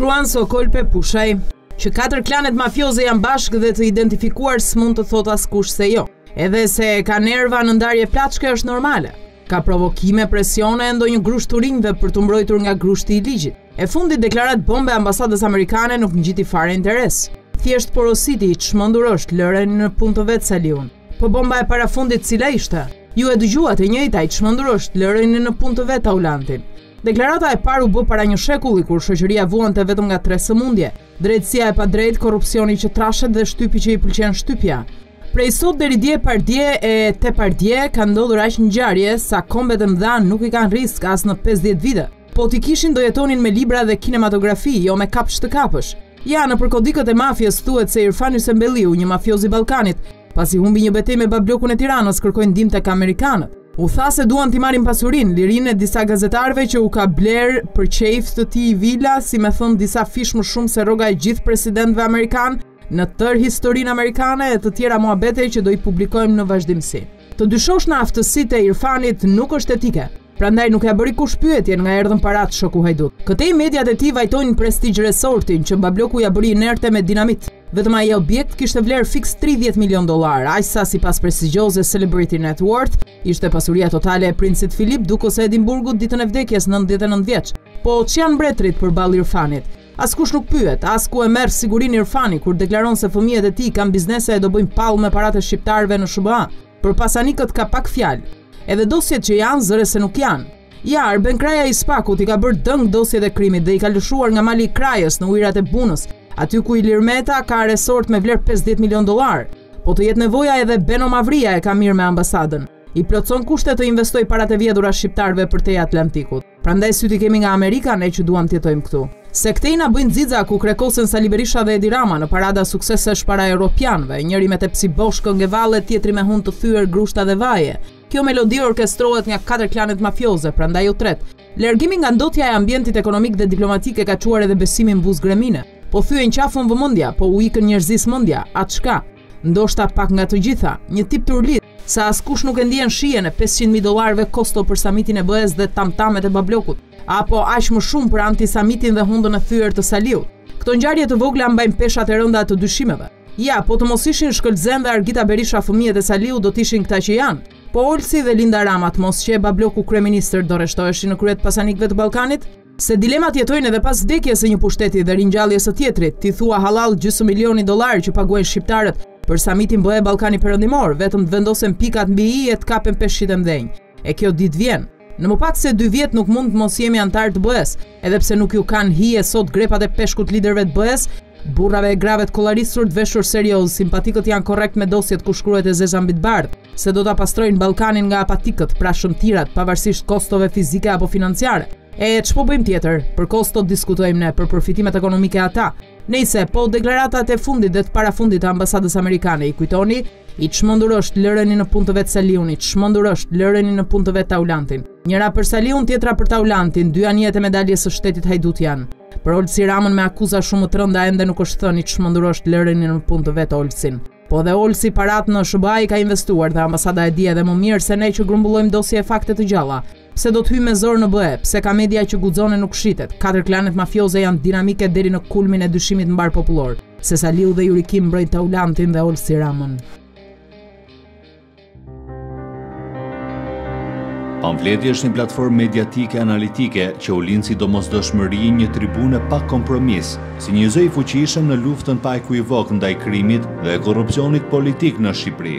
Shkruan Sokol Pepushaj, që katër klanet mafioze janë bashkë dhe të identifikuar s'mund të thotë askush se jo. Edhe se ka nerva në ndarje plaçke është normale. Ka provokime, presione e ndonjë grusht turinjve për t'u mbrojtur nga grushti i ligjit. E fundit deklaratë bombë e ambasadës amerikane nuk ngjiti fare interes. Thjesht porositi i çmendur është lëreni në punë të vet Saliun. Po bomba e parafundit cila ishte? Ju e dëgjuat, e njëjta, i çmendur është, lëreni në punë të vet Aulantin. Deklarata e parë u bë para një shekulli kur shoqëria vuante vetëm nga tre sëmundje, drejtësia e padrejtë, korrupsioni që trashet dhe shtypi që i pëlqen shtypja. Prej sot deri dje pardje e tepardje kanë ndodhur aq ngjarje sa kombet e mëdha nuk i kanë rrisk as në 50 vite. Po t'i kishin do jetonin me libra dhe kinematografi, jo me kap ç'të kapësh. Ja, nëpër kodikët e mafies thuhet se Irfan Hysenbelliu, një mafioz i Ballkanit, pasi humbi një betejë me bablokun e Tiranës, kërkoi ndihmë tek amerikanët. U tha se duan t'i marrin pasurinë, lirinë e disa gazetarëve që u ka blerë për qejf të tij vila, si me thënë disafish më shumë se rroga e gjithë presidentëve amerikanë në tërë historinë amerikane e të tjera muhabete që do i publikojmë në vazhdimësi. Të dyshosh në aftësitë e Irfanit nuk është etike. Prandaj nuk ia bëri kush pyetjen nga erdhën paratë shoku hajdut. Këtej mediat e tij vajtojnë Prestige Resortin që babloku ia bëri inerte me dinamit. Vetëm ai objekt kishte vlerë fiks tridhjetë milionë dollarë, aq sa sipas prestigjiozes Celebrity Net Worth, ishte pasuria totale e Princit Philip, Dukës së Edinburgut ditën e vdekjes, nëntëdhjetë e nëntë vjeç. Po, ç'janë mbretërit përballë Irfanit? Askush nuk pyet, as ku e merr sigurinë Irfani kur deklaron se fëmijët e tij kanë biznese e do bëjnë pallë me paratë e shqiptarëve në SHBA. Për pasanikët ka pak fjalë. Edhe dosjet që janë zëre se nuk janë. Ja, Arben Kraja i Spakut i ka bërë dëng dosjet e krimit dhe i ka lëshuar nga mali i Krajës në ujërat e Bunës, aty ku Ilir Meta ka resort me vlerë 50 milion dollarë. Po të jetë nevoja edhe Beno Mavria e ka mirë me ambasadën. I plotëson kushtet të investojë paratë e vjedhura shqiptarëve përtej Atlantikut. Prandaj sytë i kemi nga Amerika ne që duam të jetojmë këtu. Se këtej na bëjnë xixa ku krekosen Sali Berisha dhe Edi Rama në parada suksesesh para europianëve, njëri me tepsi bosh këngë valle, tjetri me hundë të thyer grushta dhe vaje. Kjo melodi orkestrohet nga katër klanet mafioze, prandaj u tret. Largimi nga ndotja e ambientit ekonomik dhe diplomatik e ka çuar edhe besimin buzë gremine. Po thyen qafën vëmendja, po u ikën njerëzisë mendja, a çka? Ndoshta pak nga të gjitha, një tip turlie, Se askush nuk e ndien shijen e pesëqind mijë dollarëve kosto për samitin e BE-së dhe tamtamet e bablokut, apo aq më shumë për anti-samitin dhe hundën e thyer të Saliut. Këto ngjarje të vogla mbajnë peshat e rënda të dyshimeve. Ja, po të mos ishin Shkëlzen dhe Argita Berisha fëmijët e Saliut do të ishin këta që janë. Po Olsi dhe Linda Rama të mos qe babloku kryeministër do rreshtoheshin në krye të pasanikëve të Ballkanit? Se dilemat jetojnë edhe pas vdekjes së një pushteti dhe ringjalljes së tjetrit, t'i thua hallall gjysmë milioni dollarë që paguajnë shqiptarët për samitin BE Ballkani Perëndimor, vetëm të vendosen pikat mbi i e të kapen peshqit e mëdhenj. E kjo ditë vjen. Në më pak se dy vjet nuk mund të mos jemi anëtarë të BE-së, edhe pse nuk ju kanë hije sot grepat e peshkut liderëve të BE-së, Burrave e grave të kollarisur të veshur serioz simpatikët janë korrekt me dosjet ku shkruhet e zeza mbi të bardhë se do ta pastrojnë Ballkanin nga apatikët pra shëmtirat pavarësisht kostove fizike apo financiare e ç'po bëjmë tjetër për kostot diskutojmë ne për përfitimet ekonomike ata nejse po deklaratat e fundit dhe të parafundit të ambasadës amerikane i kujtoni i çmendur është lëreni në punë të vet Saliun i çmendur është lëreni në punë të vet Taulantin njëra për Saliun tjetra për Taulantin dy anijet e medaljes së shtetit hajdut janë Për Olsi Ramën me akuza shumë më të rënda ende nuk është thënë i çmendur është lëreni në punë të vet Olsin. Po dhe Olsi parat në SHBA i ka investuar dhe ambasada e di edhe më mirë se ne që grumbullojmë dosje e fakte të gjalla. Pse do të hyjmë me zor në BE? Pse ka media që guxon e nuk shitet? Katër klanet mafioze janë dinamike deri në kulmin e dyshimit mbarëpopullor, se Saliu dhe Juri Kim mbrojnë Taulantin dhe Olsi Ramën. Pamfleti është një platformë mediatike analitike që u lind si domosdoshmëri një tribune pa kompromis, si një zë i fuqishëm në luftën pa ekuivok ndaj krimit dhe korrupsionit politik në Shqipëri.